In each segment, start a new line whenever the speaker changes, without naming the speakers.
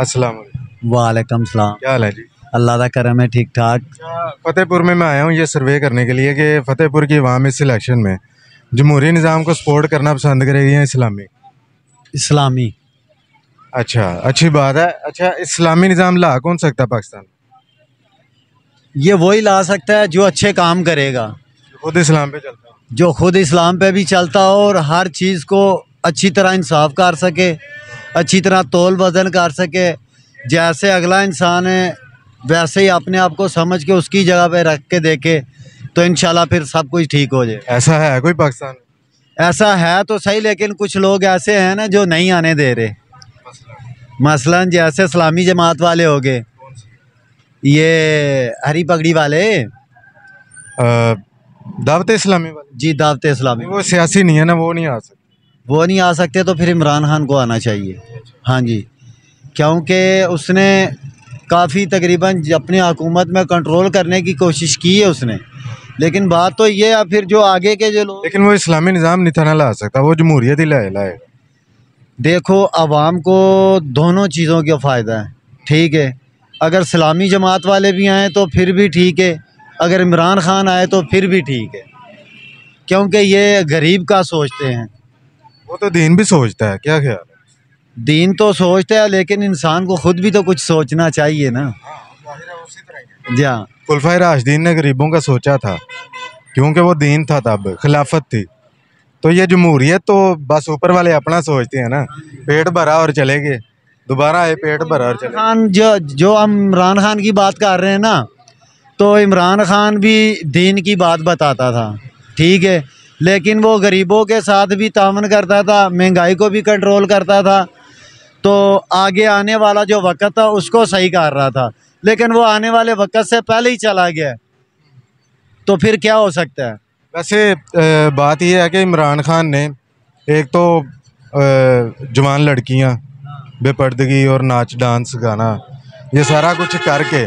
अस्सलाम वालेकुम।
सलाम।
क्या हाल है जी?
अल्लाह का करम है ठीक ठाक।
फतेहपुर में मैं आया हूँ ये सर्वे करने के लिए कि फतेहपुर की आवाम इस इलेक्शन में जमहूरी निज़ाम को सपोर्ट करना पसंद करेगी या इस्लामी?
इस्लामी।
अच्छा अच्छी बात है। अच्छा इस्लामी निज़ाम ला कौन सकता है पाकिस्तान?
ये वही ला सकता है जो अच्छे काम करेगा।
खुद इस्लाम पे चलता हूँ।
जो खुद इस्लाम पे भी चलता हो और हर चीज़ को अच्छी तरह इंसाफ कर सके। अच्छी तरह तोल वज़न कर सके। जैसे अगला इंसान है वैसे ही अपने आप को समझ के उसकी जगह पे रख के देखे तो इन फिर सब कुछ ठीक हो जाए
ऐसा है कोई पाकिस्तान?
ऐसा है तो सही लेकिन कुछ लोग ऐसे हैं ना जो नहीं आने दे रहे। मसलन जैसे इस्लामी जमात वाले हो गए। ये हरी पगड़ी वाले?
दावत इस्लामी वाले?
जी दावत इस्लामी।
वो सियासी नहीं है ना वो नहीं आ सकते।
वो नहीं आ सकते तो फिर इमरान खान को आना चाहिए। हाँ जी। क्योंकि उसने काफ़ी तकरीबन अपनी हुकूमत में कंट्रोल करने की कोशिश की है उसने। लेकिन बात तो ये है फिर जो आगे के जो लोग
लेकिन वो इस्लामी निज़ाम नहीं था ना ला सकता वो जमहूरियत ही लाए लाए।
देखो आवाम को दोनों चीज़ों का फ़ायदा है ठीक है। अगर सलामी जमात वाले भी आएँ तो फिर भी ठीक है। अगर इमरान खान आए तो फिर भी ठीक है। क्योंकि ये गरीब का सोचते हैं।
वो तो दीन भी सोचता है क्या ख्याल है?
दीन तो सोचता है लेकिन इंसान को खुद भी तो कुछ सोचना चाहिए ना। जी हाँ
खुलफा राशदीन ने गरीबों का सोचा था क्योंकि वो दीन था तब खिलाफत थी। तो ये जमहूरियत तो बस ऊपर वाले अपना सोचते हैं ना पेट भरा और चले गए। दोबारा आए पेट भरा और चले
खान जो जो हम इमरान खान की बात कर रहे हैं ना तो इमरान खान भी दीन की बात बताता था। ठीक है लेकिन वो गरीबों के साथ भी तामन करता था, महँगाई को भी कंट्रोल करता था। तो आगे आने वाला जो वक्त था, उसको सही कर रहा था। लेकिन वो आने वाले वक्त से पहले ही चला गया। तो फिर क्या हो सकता है?
वैसे बात यह है कि इमरान खान ने एक तो जवान लड़कियाँ, बेपर्दगी और नाच, डांस, गाना, ये सारा कुछ करके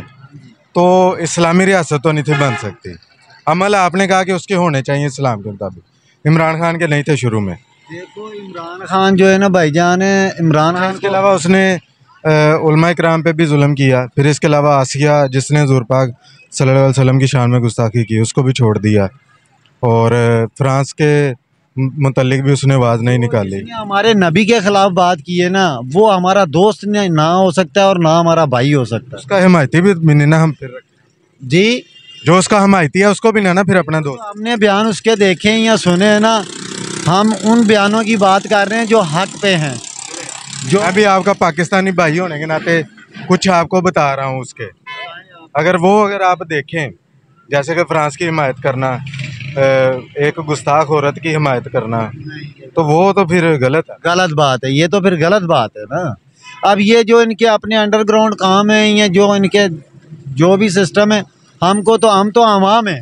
तो इस्लामी रियासत तो नहीं थी बन सकती। अमल आपने कहा कि उसके होने चाहिए इस्लाम के मुताबिक। इमरान खान के नहीं थे शुरू में।
देखो इमरान खान जो है ना भाईजान है। इमरान खान
के अलावा उसने कराम पे भी जुल्म किया। फिर इसके अलावा आसिया जिसने हजूर पाक सल्लल्लाहु अलैहि वसल्लम की शान में गुस्ताखी की उसको भी छोड़ दिया। और फ्रांस के मु- मुतल्लिक भी उसने आवाज़ नहीं निकाली।
हमारे नबी के खिलाफ बात की है ना वो हमारा दोस्त ना हो सकता है और ना हमारा भाई हो सकता है।
उसका हिमायती भी ना हम फिर
जी?
जो उसका हिमायती है उसको भी ना ना फिर अपना
तो
दोस्त।
हमने बयान उसके देखे हैं या सुने हैं ना हम उन बयानों की बात कर रहे हैं जो हक पे हैं।
जो अभी आपका पाकिस्तानी भाई होने के नाते कुछ आपको बता रहा हूँ उसके। अगर वो अगर आप देखें जैसे कि फ्रांस की हिमायत करना एक गुस्ताख औरत की हिमायत करना तो वो तो फिर गलत है।
गलत बात है ये तो फिर गलत बात है ना। अब ये जो इनके अपने अंडरग्राउंड काम है या जो इनके जो भी सिस्टम है हमको तो हम तो आवाम है।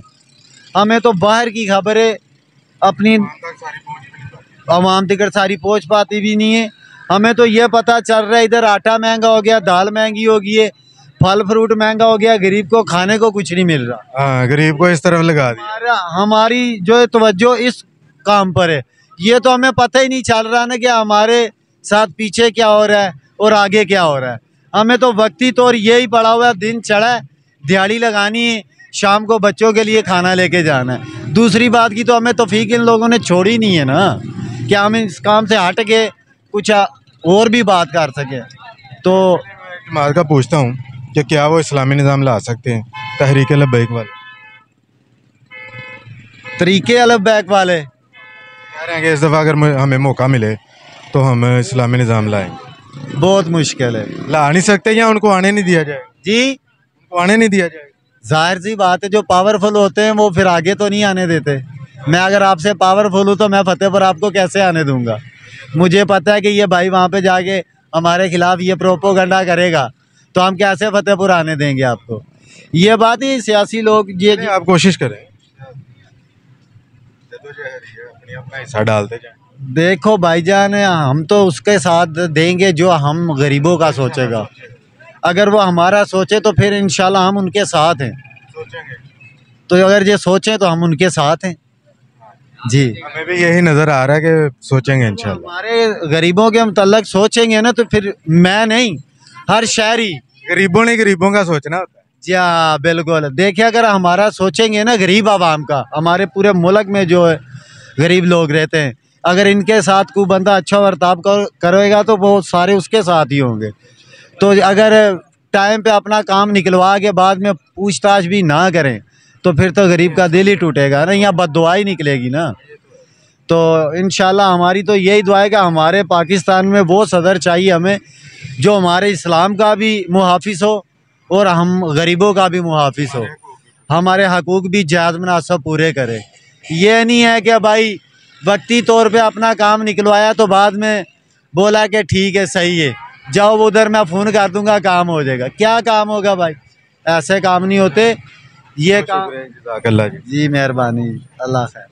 हमें तो बाहर की खबरें अपनी आवाम तक सारी पहुँच पाती भी नहीं है। हमें तो ये पता चल रहा है इधर आटा महँगा हो गया दाल महँगी हो गई है फल फ्रूट महँगा हो गया गरीब को खाने को कुछ नहीं मिल रहा।
हाँ गरीब को इस तरफ़ लगा दिया।
हमारा हमारी जो है तवज्जो इस काम पर है। ये तो हमें पता ही नहीं चल रहा ना कि हमारे साथ पीछे क्या हो रहा है और आगे क्या हो रहा है। हमें तो वक्ती तौर यही पड़ा हुआ है दिन चढ़ा है। दिहाड़ी लगानी है शाम को बच्चों के लिए खाना लेके जाना। है दूसरी बात की तो हमें तोफीक इन लोगों ने छोड़ी नहीं है ना। कि हम इस काम से हट के कुछ और भी बात कर सके। तो
जमात का पूछता हूँ कि क्या वो इस्लामी निज़ाम ला सकते हैं? तहरीक लब्बैक वाले।
तरीके अलग बैक वाले।
कह रहे हैं कि इस दफ़ा अगर हमें मौका मिले तो हम इस्लामी निज़ाम लाएँगे।
बहुत मुश्किल है।
ला नहीं सकते या उनको आने नहीं दिया जाए?
जी?
आने नहीं दिया जाएगा।
ज़ाहिर सी बात है जो पावरफुल होते हैं वो फिर आगे तो नहीं आने देते। मैं अगर आपसे पावरफुल हूँ तो मैं फतेहपुर आपको कैसे आने दूँगा? मुझे पता है कि ये भाई वहाँ पे जाके हमारे खिलाफ ये प्रोपोगंडा करेगा तो हम कैसे फतेहपुर आने देंगे आपको? ये बात ही सियासी लोग ये
आप कोशिश करें। हिस्सा डालते जाएँ
देखो भाईजान हम तो उसके साथ देंगे जो हम गरीबों का सोचेगा। अगर वो हमारा सोचे तो फिर इंशाल्लाह हम उनके साथ हैं।
सोचेंगे।
तो अगर ये सोचें तो हम उनके साथ हैं। जी।
हमें भी यही नज़र आ रहा है कि सोचेंगे इंशाल्लाह।
हमारे गरीबों के मतलब सोचेंगे ना तो फिर मैं नहीं हर शहरी।
गरीबों ने गरीबों का सोचना होता है।
जी हाँ बिल्कुल। देखिए अगर हमारा सोचेंगे ना गरीब आवाम का हमारे पूरे मुल्क में जो है गरीब लोग रहते हैं अगर इनके साथ कोई बंदा अच्छा बर्ताव कर, करेगा तो वो सारे उसके साथ ही होंगे। तो अगर टाइम पे अपना काम निकलवा के बाद में पूछताछ भी ना करें तो फिर तो गरीब का दिल ही टूटेगा ना, यहाँ बद दुआ ही निकलेगी ना। तो इन हमारी तो यही दुआ है कि हमारे पाकिस्तान में वो सदर चाहिए हमें, जो हमारे इस्लाम का भी मुहाफ़ हो और हम गरीबों का भी मुहाफ़ हो। हमारे हकूक़ भी जायज़ मुनासब पूरे करे। ये नहीं है कि भाई वक्ती तौर पे अपना काम निकलवाया तो बाद में बोला कि ठीक है, सही है। जाओ उधर मैं फ़ोन कर दूँगा काम हो जाएगा। क्या काम होगा भाई? ऐसे काम नहीं होते। ये काम जी मेहरबानी। अल्लाह खैर।